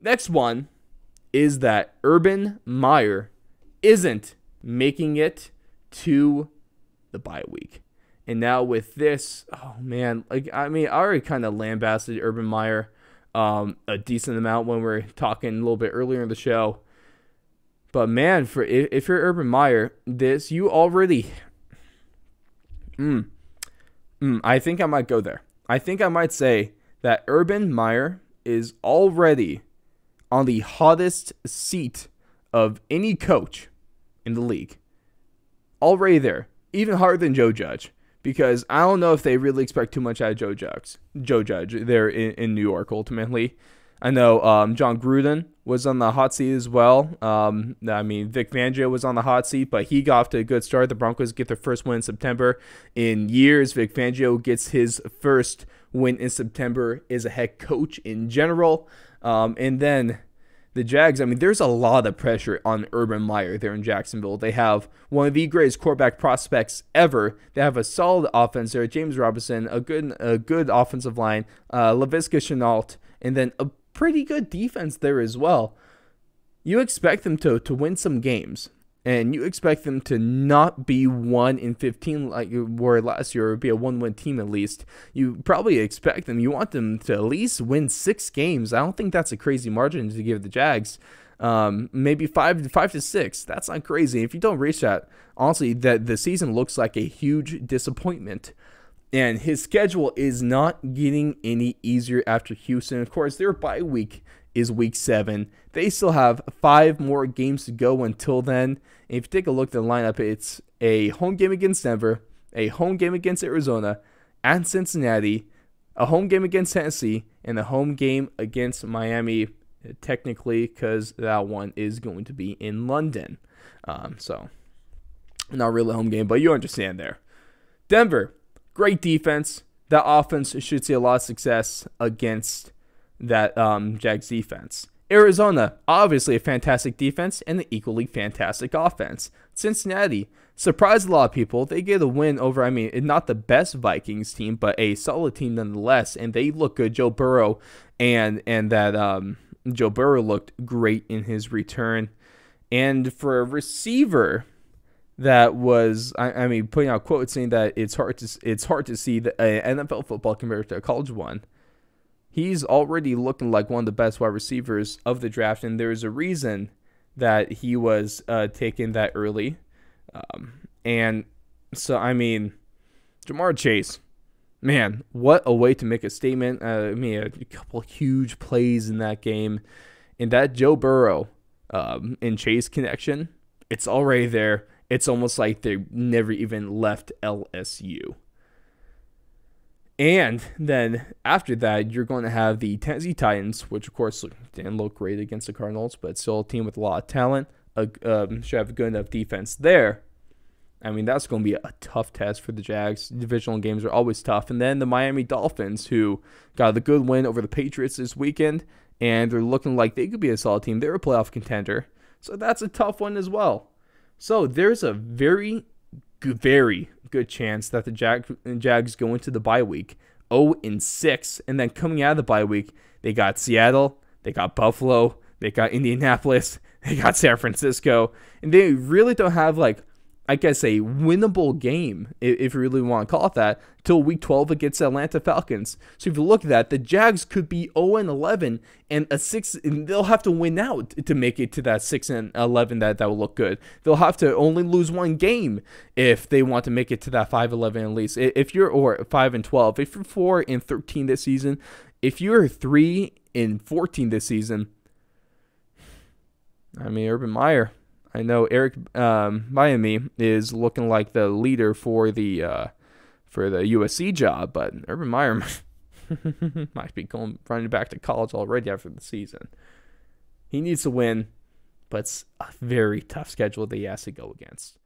Next one is that Urban Meyer isn't making it to the bye week. And now with this, oh man, like I mean, I already kind of lambasted Urban Meyer um, a decent amount when we are talking a little bit earlier in the show. But man, for if, if you're Urban Meyer, this you already. Mm, mm, I think I might go there. I think I might say that Urban Meyer is already on the hottest seat of any coach in the league. Already there, even harder than Joe Judge, because I don't know if they really expect too much out of Joe Judge. Joe Judge there in, in New York ultimately. I know um, Jon Gruden was on the hot seat as well. Um, I mean, Vic Fangio was on the hot seat, but he got off to a good start. The Broncos get their first win in September in years. Vic Fangio gets his first win in September as a head coach in general. Um, and then the Jags, I mean, there's a lot of pressure on Urban Meyer there in Jacksonville. They have one of the greatest quarterback prospects ever. They have a solid offense there. James Robinson, a good a good offensive line, uh, Laviska Shenault, and then a pretty good defense there as well. You expect them to to win some games, and you expect them to not be one in fifteen like you were last year, or be a one-win team at least. You probably expect them. You want them to at least win six games. I don't think that's a crazy margin to give the Jags. Um, maybe five to five to six. That's not crazy. If you don't reach that, honestly, that the season looks like a huge disappointment and his schedule is not getting any easier after Houston. Of course, their bye week is week seven. They still have five more games to go until then. And if you take a look at the lineup, it's a home game against Denver, a home game against Arizona, and Cincinnati, a home game against Tennessee, and a home game against Miami, technically, because that one is going to be in London. Um, so, not really a home game, but you understand there. Denver, great defense. That offense should see a lot of success against that um, Jags defense. Arizona, obviously a fantastic defense and an equally fantastic offense. Cincinnati, surprised a lot of people. They get a win over, I mean, not the best Vikings team, but a solid team nonetheless, and they look good. Joe Burrow and and that um, Joe Burrow looked great in his return. And for a receiver, that was I, I, mean putting out quotes saying that it's hard to it's hard to see the NFL football compared to a college one. He's already looking like one of the best wide receivers of the draft, and there's a reason that he was uh, taken that early. Um, and so I mean, Ja'Marr Chase, man, what a way to make a statement! Uh, I mean, a, a couple huge plays in that game, and that Joe Burrow um, and Chase connection, it's already there it's almost like they never even left LSU. And then after that, you're going to have the Tennessee Titans, which of course didn't look great against the Cardinals, but still a team with a lot of talent. A, um, should have a good enough defense there. I mean, that's going to be a tough test for the Jags. Divisional games are always tough. And then the Miami Dolphins, who got the good win over the Patriots this weekend, and they're looking like they could be a solid team. They're a playoff contender. So that's a tough one as well. So there's a very, very good chance that the Jag, Jags go into the bye week 0 in 6, and then coming out of the bye week, they got Seattle, they got Buffalo, they got Indianapolis, they got San Francisco, and they really don't have like I guess, a winnable game, if you really want to call it that, till week 12 against Atlanta Falcons. So if you look at that, the Jags could be 0 and 11 and a 6 and they'll have to win out to make it to that 6 and 11 that that will look good. They'll have to only lose one game if they want to make it to that 5 11 at least. If you're or 5 and 12, if you're 4 and 13 this season, if you're 3 and 14 this season, I mean Urban Meyer I know Eric um, Bieniemy is looking like the leader for the uh, for the USC job, but Urban Meyer might be going running back to college already after the season. He needs to win, but it's a very tough schedule that he has to go against.